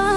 あ。